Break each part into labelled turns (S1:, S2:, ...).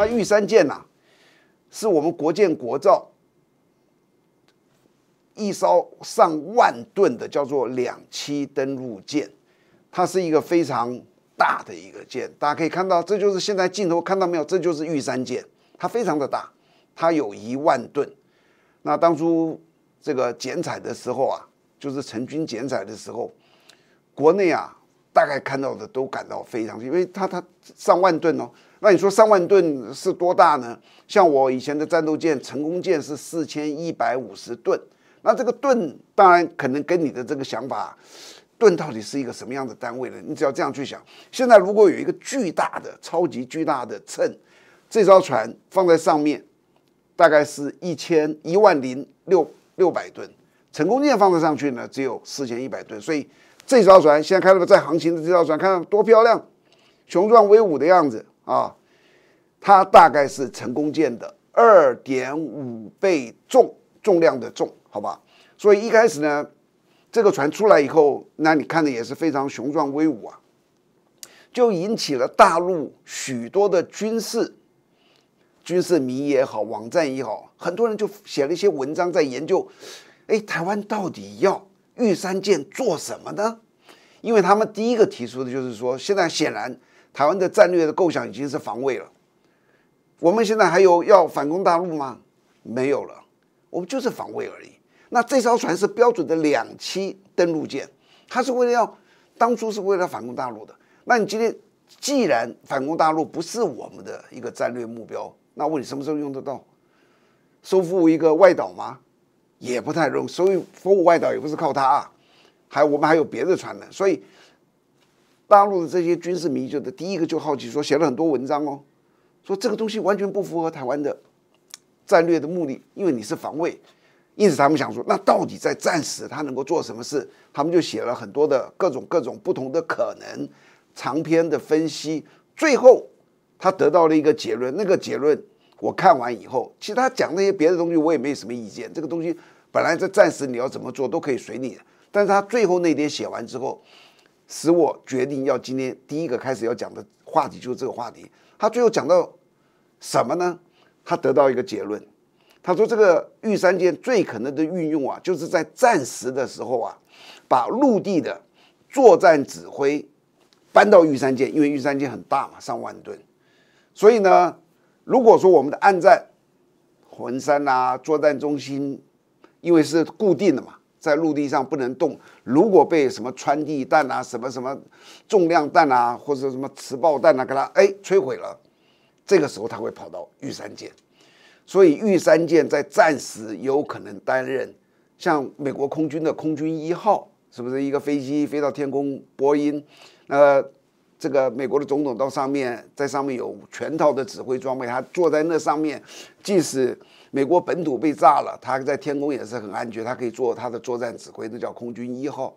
S1: 那玉山舰呐，是我们国舰国造一艘上万吨的，叫做两栖登陆舰，它是一个非常大的一个舰。大家可以看到，这就是现在镜头看到没有？这就是玉山舰，它非常的大，它有一万吨。那当初这个剪彩的时候啊，就是成军剪彩的时候，国内啊大概看到的都感到非常，因为它它上万吨哦。那你说上万吨是多大呢？像我以前的战斗舰成功舰是四千一百五十吨，那这个吨当然可能跟你的这个想法，吨到底是一个什么样的单位呢？你只要这样去想，现在如果有一个巨大的、超级巨大的秤，这艘船放在上面。大概是一千一万零六六百吨，成功舰放得上去呢，只有四千一百吨。所以这艘船现在看到在航行的这艘船，看到多漂亮，雄壮威武的样子啊！它大概是成功舰的二点五倍重重量的重，好吧？所以一开始呢，这个船出来以后，那你看的也是非常雄壮威武啊，就引起了大陆许多的军事。军事迷也好，网站也好，很多人就写了一些文章在研究，哎，台湾到底要玉山舰做什么呢？因为他们第一个提出的就是说，现在显然台湾的战略的构想已经是防卫了，我们现在还有要反攻大陆吗？没有了，我们就是防卫而已。那这艘船是标准的两栖登陆舰，它是为了要当初是为了反攻大陆的。那你今天既然反攻大陆不是我们的一个战略目标，那问你什么时候用得到？收复一个外岛吗？也不太容易。收复外岛也不是靠它啊，还我们还有别的船呢。所以大陆的这些军事迷就的第一个就好奇，说写了很多文章哦，说这个东西完全不符合台湾的战略的目的，因为你是防卫。因此他们想说，那到底在战时他能够做什么事？他们就写了很多的各种各种不同的可能，长篇的分析，最后他得到了一个结论，那个结论。我看完以后，其实他讲那些别的东西，我也没什么意见。这个东西本来在暂时你要怎么做都可以随你。但是他最后那点写完之后，使我决定要今天第一个开始要讲的话题就是这个话题。他最后讲到什么呢？他得到一个结论，他说这个玉山舰最可能的运用啊，就是在战时的时候啊，把陆地的作战指挥搬到玉山舰，因为玉山舰很大嘛，上万吨，所以呢。如果说我们的岸战、魂山啊作战中心，因为是固定的嘛，在陆地上不能动。如果被什么穿地弹啊、什么什么重量弹啊，或者什么磁爆弹啊，给它哎摧毁了，这个时候它会跑到玉山舰。所以玉山舰在战时有可能担任像美国空军的空军一号，是不是一个飞机飞到天空，波音，呃。这个美国的总统到上面，在上面有全套的指挥装备，他坐在那上面，即使美国本土被炸了，他在天空也是很安全，他可以做他的作战指挥，那叫空军一号。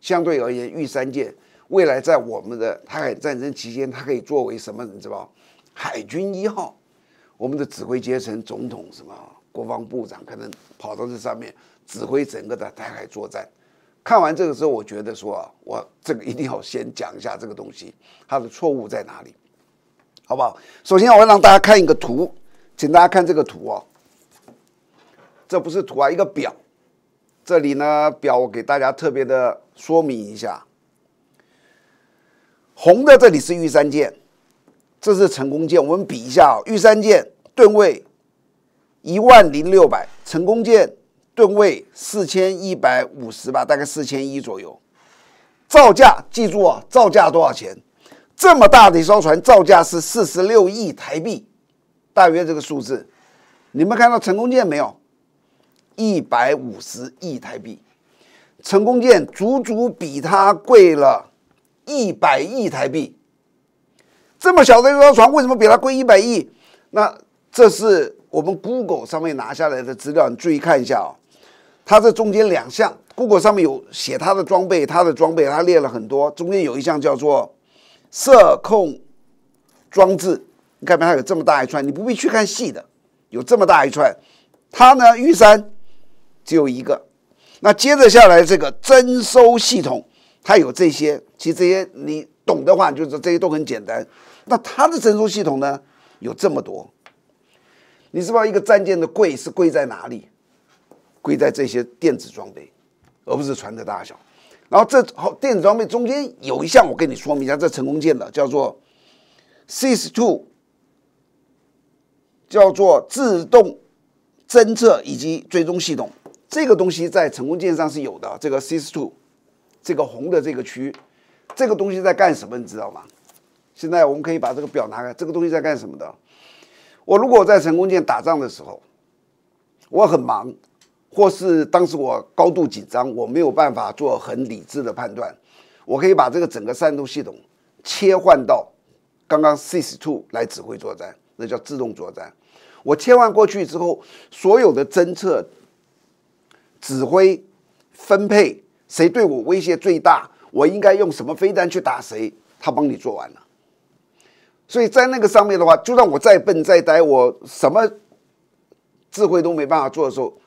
S1: 相对而言，玉山舰未来在我们的台海战争期间，它可以作为什么？你知道海军一号，我们的指挥阶层，总统什么国防部长，可能跑到这上面指挥整个的台海作战。看完这个之后，我觉得说啊，我这个一定要先讲一下这个东西，它的错误在哪里，好不好？首先，我要让大家看一个图，请大家看这个图哦。这不是图啊，一个表。这里呢，表我给大家特别的说明一下。红的这里是玉山舰，这是成功舰。我们比一下哦，玉山舰吨位一万零六百，成功舰。吨位四千一百五十吧，大概四千一左右。造价记住啊，造价多少钱？这么大的一艘船，造价是四十六亿台币，大约这个数字。你们看到成功舰没有？一百五十亿台币，成功舰足足比它贵了一百亿台币。这么小的一艘船，为什么比它贵一百亿？那这是我们 Google 上面拿下来的资料，你注意看一下哦。它这中间两项，Google 上面有写它的装备，它的装备它列了很多，中间有一项叫做射控装置，你看没？它有这么大一串，你不必去看细的，有这么大一串。它呢，玉山只有一个。那接着下来这个征收系统，它有这些，其实这些你懂的话，就是这些都很简单。那它的征收系统呢，有这么多。你知道一个战舰的贵是贵在哪里？贵在这些电子装备，而不是船的大小。然后这好电子装备中间有一项，我跟你说明一下，这成功舰的叫做 CIS Two，叫做自动侦测以及追踪系统。这个东西在成功舰上是有的。这个 CIS Two，这个红的这个区，这个东西在干什么？你知道吗？现在我们可以把这个表拿开，这个东西在干什么的？我如果在成功舰打仗的时候，我很忙，或是当时我高度紧张，我没有办法做很理智的判断，我可以把这个整个战斗系统切换到刚刚 CIS Two 来指挥作战，那叫自动作战。我切换过去之后，所有的侦测、指挥、分配，谁对我威胁最大，我应该用什么飞弹去打谁，他帮你做完了。所以在那个上面的话，就算我再笨再呆，我什么智慧都没办法做的时候，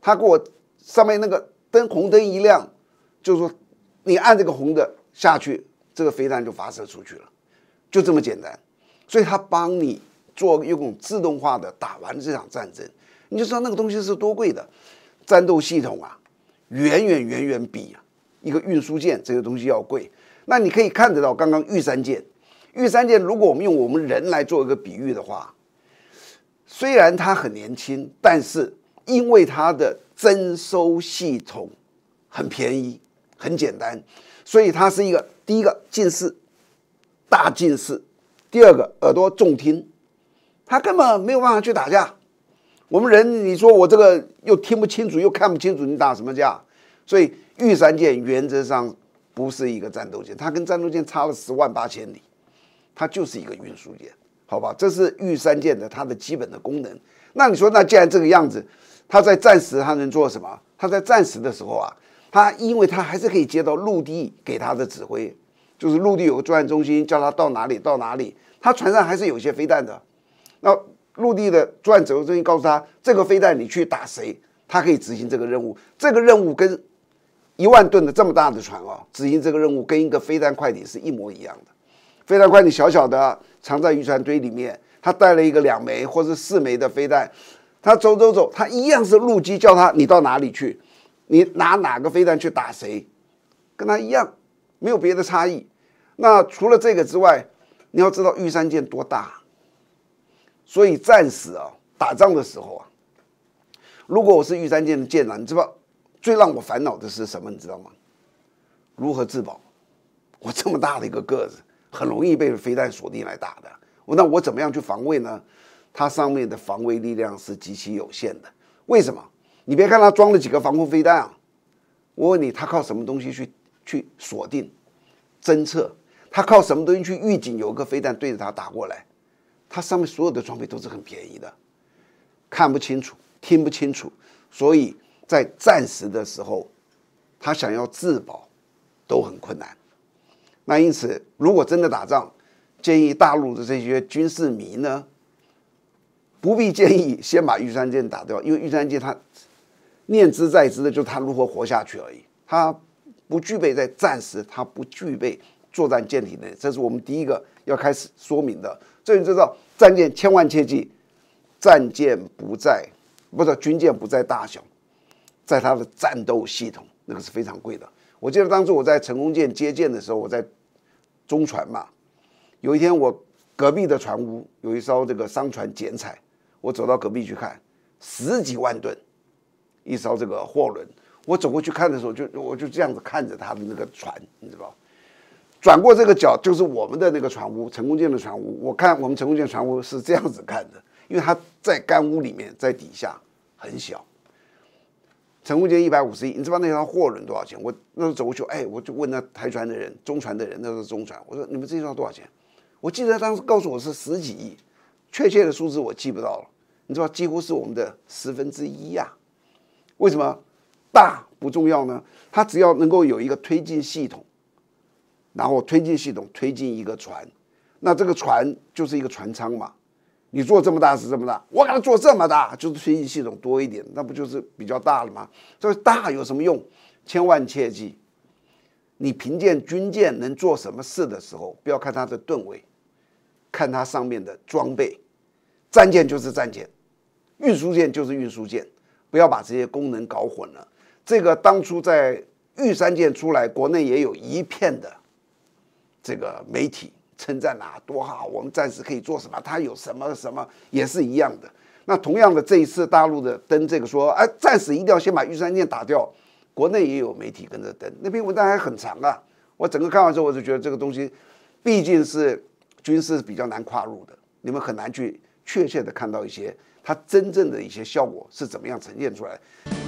S1: 他给我上面那个灯红灯一亮，就是说你按这个红的下去，这个飞弹就发射出去了，就这么简单。所以他帮你做一种自动化的打完这场战争，你就知道那个东西是多贵的战斗系统啊，远远远远比一个运输舰这个东西要贵。那你可以看得到，刚刚玉山舰。玉山舰，如果我们用我们人来做一个比喻的话，虽然它很年轻，但是因为它的征收系统很便宜、很简单，所以它是一个第一个近视、大近视，第二个耳朵重听，它根本没有办法去打架。我们人，你说我这个又听不清楚，又看不清楚，你打什么架？所以玉山舰原则上不是一个战斗舰，它跟战斗舰差了十万八千里。它就是一个运输舰，好吧？这是玉山舰的它的基本的功能。那你说，那既然这个样子，它在战时它能做什么？它在战时的时候啊，它因为它还是可以接到陆地给它的指挥，就是陆地有个作战中心，叫它到哪里到哪里。它船上还是有些飞弹的，那陆地的作战指挥中心告诉他，这个飞弹你去打谁，它可以执行这个任务。这个任务跟一万吨的这么大的船啊，执行这个任务跟一个飞弹快艇是一模一样的。飞弹快艇小小的藏在渔船堆里面，他带了一个两枚或者四枚的飞弹，他走走走，他一样是陆基叫他你到哪里去，你拿哪个飞弹去打谁，跟他一样，没有别的差异。那除了这个之外，你要知道玉山舰多大，所以战时啊打仗的时候啊，如果我是玉山舰的舰长，你知道最让我烦恼的是什么？你知道吗？如何自保？我这么大的一个个子。很容易被飞弹锁定来打的，那我怎么样去防卫呢？它上面的防卫力量是极其有限的。为什么？你别看它装了几个防空飞弹啊，我问你，它靠什么东西去去锁定、侦测？它靠什么东西去预警有一个飞弹对着它打过来？它上面所有的装备都是很便宜的，看不清楚、听不清楚，所以在战时的时候，他想要自保都很困难。那因此，如果真的打仗，建议大陆的这些军事迷呢，不必建议先把玉山舰打掉，因为玉山舰它念之在之的就是它如何活下去而已，它不具备在战时，它不具备作战舰体能，这是我们第一个要开始说明的。这你知道，战舰千万切记，战舰不在，不是军舰不在大小，在它的战斗系统，那个是非常贵的。我记得当初我在成功舰接舰的时候，我在。中船嘛，有一天我隔壁的船坞有一艘这个商船剪彩，我走到隔壁去看，十几万吨一艘这个货轮，我走过去看的时候，就我就这样子看着他的那个船，你知道转过这个角就是我们的那个船坞，成功舰的船坞。我看我们成功舰船坞是这样子看的，因为它在干坞里面，在底下很小。成功舰一百五十亿，你知道那条货轮多少钱？我那时候走过去，哎，我就问那台船的人、中船的人，那是中船，我说你们这艘多少钱？我记得当时告诉我是十几亿，确切的数字我记不到了。你知道，几乎是我们的十分之一呀。为什么大不重要呢？它只要能够有一个推进系统，然后推进系统推进一个船，那这个船就是一个船舱嘛。你做这么大是这么大，我给它做这么大，就是推进系统多一点，那不就是比较大了吗？这大有什么用？千万切记，你凭借军舰能做什么事的时候，不要看它的吨位，看它上面的装备，战舰就是战舰，运输舰就是运输舰，不要把这些功能搞混了。这个当初在玉山舰出来，国内也有一片的这个媒体称赞啊，多好，我们暂时可以做什么？它有什么什么也是一样的。那同样的，这一次大陆的登这个说，哎，暂时一定要先把玉山舰打掉。国内也有媒体跟着登，那篇文章还很长啊。我整个看完之后，我就觉得这个东西毕竟是军事比较难跨入的，你们很难去确切的看到一些它真正的一些效果是怎么样呈现出来。